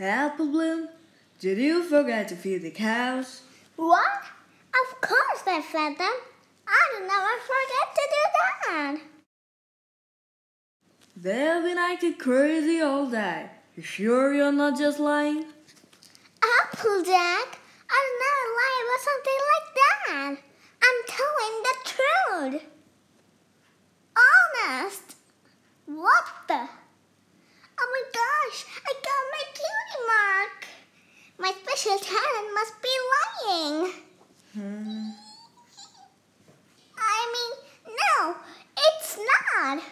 Appleblossom, did you forget to feed the cows? What? Of course I fed them. I don't never forget to do that. They've been acting crazy all day. You sure you're not just lying? Applejack, I'd never lie about something like that. I'm telling the truth. His must be lying. Hmm. I mean, no, it's not.